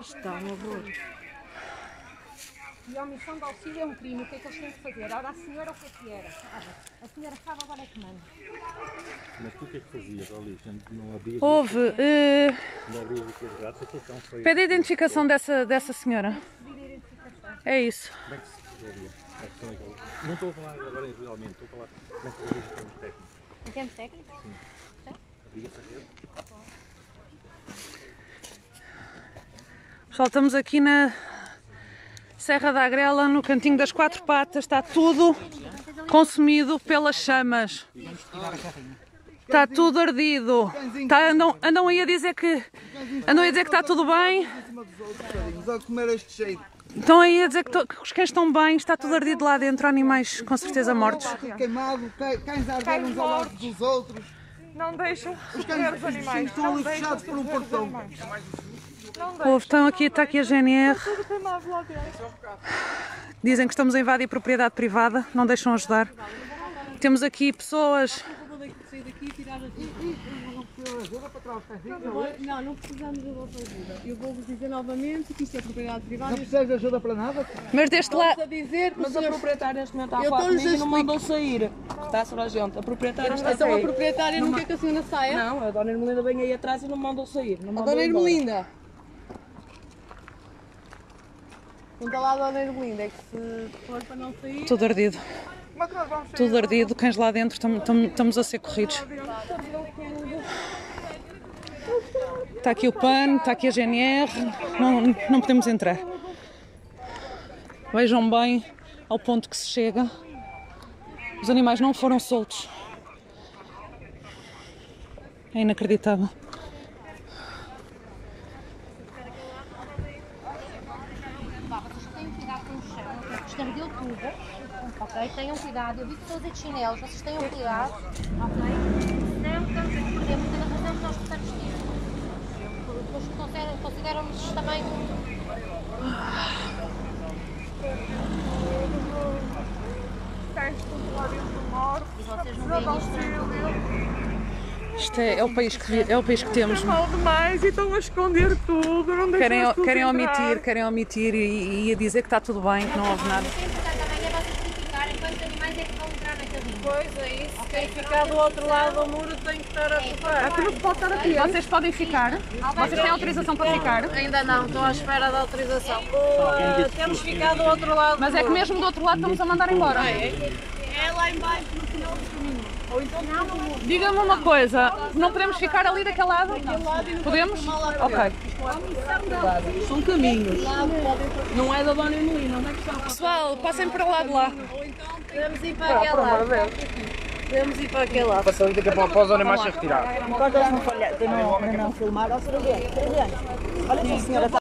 Está um horror. E a omissão de auxílio é um crime. O que é que eles têm que fazer? Ora, a senhora o que é que era? A senhora sabe agora é que manda. Mas tu o que é que fazias ali? Não abrias Houve. eh, não abrias os gatos, aquilo tão feio. pede a identificação dessa, dessa senhora. É isso. Como é que se resolvia? A questão é Não estou a falar agora individualmente, estou a falar como é que resolvia em termos técnicos. Em termos técnicos? Abria-se a rede, Pessoal, estamos aqui na Serra da Agrela, no cantinho das quatro patas. Está tudo consumido pelas chamas. Está tudo ardido. Está- andam, andam aí a dizer que andam aí a dizer que está tudo bem. Estão aí a dizer que, to- que os cães estão bem, está tudo ardido lá dentro, animais com certeza mortos. Tudo queimado, cães a arder uns ao lado dos outros. Não deixam Os cães os bichinhos estão ali fechados por um portão. Houve, estão aqui, está aqui a GNR. Dizem que estamos a invadir propriedade privada, não deixam ajudar. Temos aqui pessoas. Não, não precisamos de vossa ajuda. Eu vou-vos dizer novamente que isto é propriedade privada. Não precisas de ajuda para nada? Mas deste lado. A dizer, Mas a proprietária neste momento está a Eu falar comigo e a não mandou sair. Está, Sra. Gente? A proprietária está a então a sair. proprietária não quer que a senhora saia? Não, a Dona Ermelinda vem aí atrás e não mandou sair. Não A mandou dona embora. Conta lá a dona Ermelinda, é que se for para não sair... Tudo ardido. Como é que nós vamos sair? Tudo ardido, cães lá dentro, tam- tam- estamos a ser corridos. Está aqui o PAN, está aqui a GNR, não, não podemos entrar. Vejam bem ao ponto que se chega. Os animais não foram soltos. É inacreditável. Vá, vocês tenham cuidado com o estardeu tudo. Ok? Tenham cuidado. Eu vi pessoas de chinelos, vocês tenham cuidado. Ok? Senão estamos a perder muita da razão que nós precisamos ter. Consideram- consideram-nos também. Cães tudo lá dentro mortos. E vocês não veem isto. Isto é, é o país que, é o país que temos. Mal demais e estão a esconder tudo. Não Querem, pessoas querem entrar. omitir, querem omitir e, e a dizer que está tudo bem, que não houve nada. O que é importante também é vocês verificarem quantos animais é que vão entrar na cabine. Pois é isso. Quem ficar do outro lado do muro tem que estar a tocar. Aqui não se pode estar aqui. Vocês podem ficar? Vocês têm autorização para ficar? Ainda não, estou à espera da autorização. Uh, temos que ficar do outro lado. Mas é que mesmo do outro lado estamos a mandar embora. É lá embaixo, no final do caminho. Ou então Diga-me uma coisa, não podemos ficar ali daquele lado? Podemos? Ok. São caminhos. Não é da Dona Emelina. Onde é que está? Pessoal, passem para o lado lá. Podemos ir para aquele lado. Podemos ir para aquele lado. Facilita para, para os animais se retirar. Enquanto eles não, falha, não, não filmar, Sra. Gente, olha essa senhora está